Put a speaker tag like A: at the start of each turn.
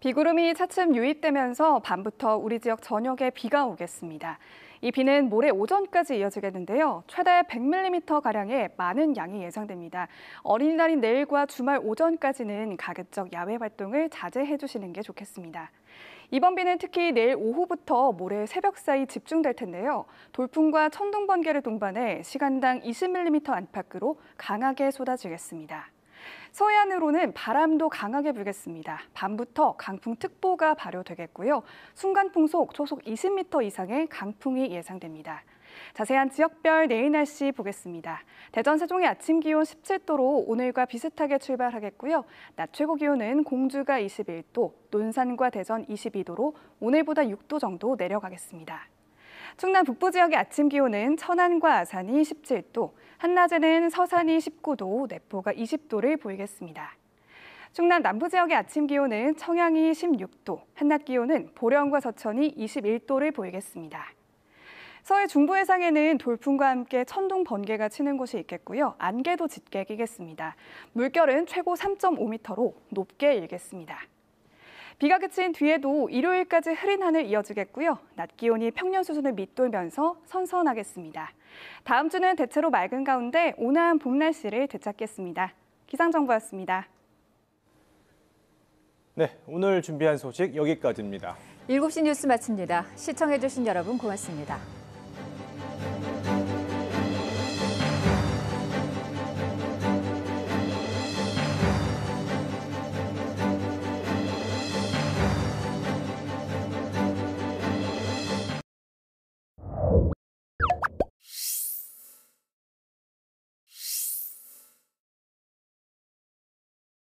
A: 비구름이 차츰 유입되면서 밤부터 우리 지역 전역에 비가 오겠습니다. 이 비는 모레 오전까지 이어지겠는데요. 최대 100mm가량의 많은 양이 예상됩니다. 어린이날인 내일과 주말 오전까지는 가급적 야외 활동을 자제해 주시는 게 좋겠습니다. 이번 비는 특히 내일 오후부터 모레 새벽 사이 집중될 텐데요. 돌풍과 천둥 번개를 동반해 시간당 20mm 안팎으로 강하게 쏟아지겠습니다. 서해안으로는 바람도 강하게 불겠습니다. 밤부터 강풍특보가 발효되겠고요. 순간풍속 초속 20m 이상의 강풍이 예상됩니다. 자세한 지역별 내일 날씨 보겠습니다. 대전 세종의 아침 기온 17도로 오늘과 비슷하게 출발하겠고요. 낮 최고 기온은 공주가 21도, 논산과 대전 22도로 오늘보다 6도 정도 내려가겠습니다. 충남 북부 지역의 아침 기온은 천안과 아산이 17도, 한낮에는 서산이 19도, 내포가 20도를 보이겠습니다. 충남 남부 지역의 아침 기온은 청양이 16도, 한낮 기온은 보령과 서천이 21도를 보이겠습니다. 서해 중부 해상에는 돌풍과 함께 천둥 번개가 치는 곳이 있겠고요. 안개도 짙게 끼겠습니다. 물결은 최고 3.5m로 높게 일겠습니다. 비가 그친 뒤에도 일요일까지 흐린 하늘 이어지겠고요. 낮 기온이 평년 수준을 밑돌면서 선선하겠습니다. 다음 주는 대체로 맑은 가운데 온화한 봄 날씨를 되찾겠습니다. 기상정보였습니다.
B: 네, 오늘 준비한 소식 여기까지입니다.
C: 7시 뉴스 마칩니다. 시청해주신 여러분 고맙습니다.